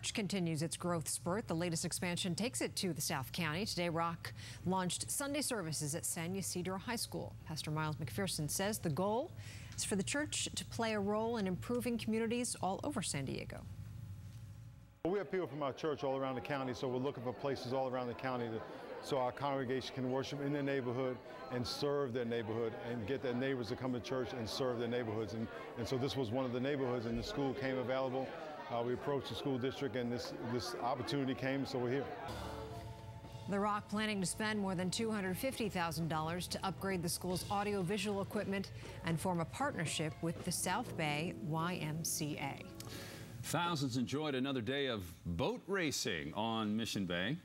Church continues its growth spurt. The latest expansion takes it to the South County. Today, Rock launched Sunday services at San Ysidro High School. Pastor Miles McPherson says the goal is for the church to play a role in improving communities all over San Diego. We have people from our church all around the county, so we're looking for places all around the county to, so our congregation can worship in their neighborhood and serve their neighborhood and get their neighbors to come to church and serve their neighborhoods. And, and so this was one of the neighborhoods, and the school came available. Uh, we approached the school district, and this, this opportunity came, so we're here. The Rock planning to spend more than $250,000 to upgrade the school's audiovisual equipment and form a partnership with the South Bay YMCA. Thousands enjoyed another day of boat racing on Mission Bay.